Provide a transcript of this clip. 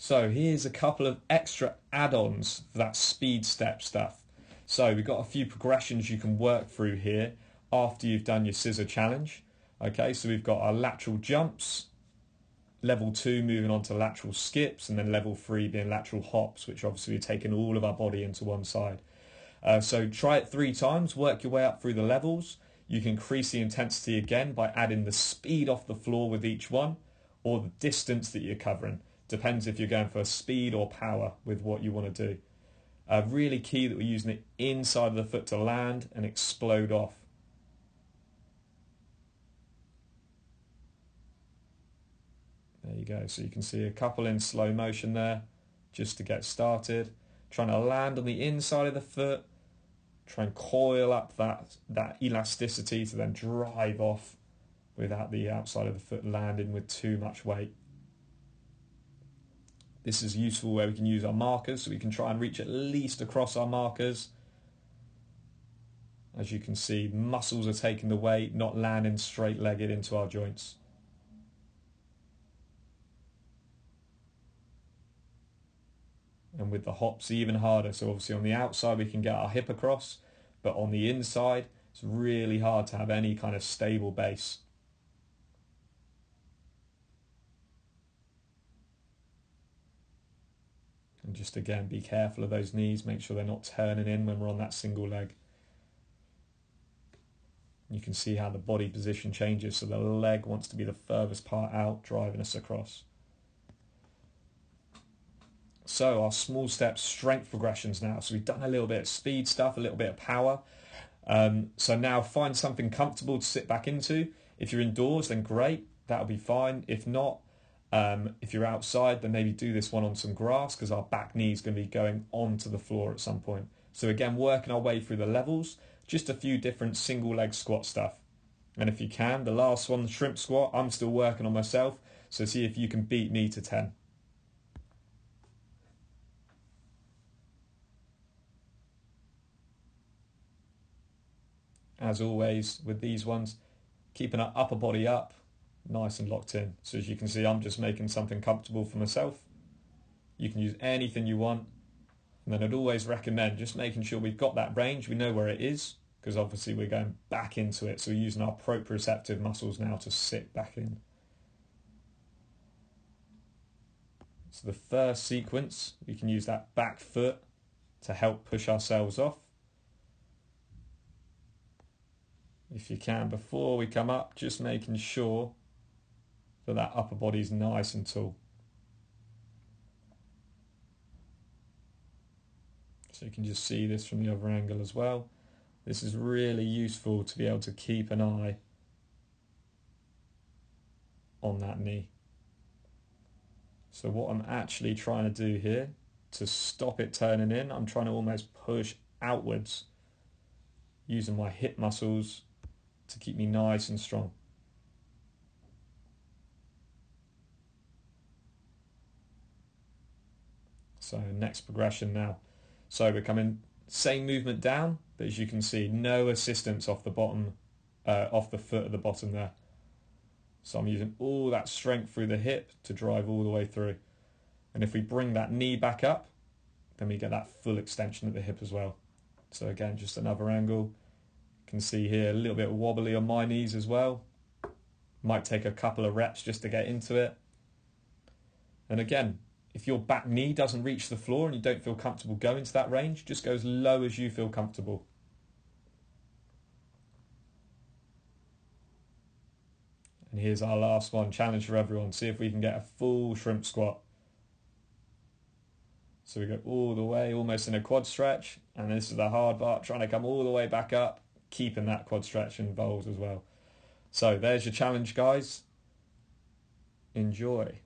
So here's a couple of extra add-ons for that speed step stuff. So we've got a few progressions you can work through here after you've done your scissor challenge. Okay, so we've got our lateral jumps, level two moving on to lateral skips, and then level three being lateral hops, which obviously taking all of our body into one side. Uh, so try it three times, work your way up through the levels. You can increase the intensity again by adding the speed off the floor with each one or the distance that you're covering. Depends if you're going for speed or power with what you want to do. Uh, really key that we're using the inside of the foot to land and explode off. There you go. So you can see a couple in slow motion there just to get started. Trying to land on the inside of the foot. Try and coil up that, that elasticity to then drive off without the outside of the foot landing with too much weight. This is useful where we can use our markers, so we can try and reach at least across our markers. As you can see, muscles are taking the weight, not landing straight-legged into our joints. And with the hops, even harder. So obviously on the outside, we can get our hip across, but on the inside, it's really hard to have any kind of stable base. And just again, be careful of those knees. Make sure they're not turning in when we're on that single leg. You can see how the body position changes. So the leg wants to be the furthest part out, driving us across. So our small step strength progressions now. So we've done a little bit of speed stuff, a little bit of power. Um, so now find something comfortable to sit back into. If you're indoors, then great. That'll be fine. If not, um, if you're outside, then maybe do this one on some grass because our back knee is going to be going onto the floor at some point. So again, working our way through the levels, just a few different single leg squat stuff. And if you can, the last one, the shrimp squat, I'm still working on myself. So see if you can beat me to 10. As always with these ones, keeping our upper body up, nice and locked in. So as you can see, I'm just making something comfortable for myself. You can use anything you want. And then I'd always recommend just making sure we've got that range, we know where it is, because obviously we're going back into it. So we're using our proprioceptive muscles now to sit back in. So the first sequence, we can use that back foot to help push ourselves off. If you can, before we come up, just making sure but that upper body is nice and tall. So you can just see this from the other angle as well. This is really useful to be able to keep an eye on that knee. So what I'm actually trying to do here, to stop it turning in, I'm trying to almost push outwards using my hip muscles to keep me nice and strong. So next progression now. So we're coming same movement down, but as you can see, no assistance off the bottom, uh, off the foot at the bottom there. So I'm using all that strength through the hip to drive all the way through. And if we bring that knee back up, then we get that full extension of the hip as well. So again, just another angle. You can see here a little bit wobbly on my knees as well. Might take a couple of reps just to get into it. And again, if your back knee doesn't reach the floor and you don't feel comfortable going to that range, just go as low as you feel comfortable. And here's our last one, challenge for everyone. See if we can get a full shrimp squat. So we go all the way, almost in a quad stretch. And this is the hard part, trying to come all the way back up, keeping that quad stretch involved as well. So there's your challenge, guys. Enjoy.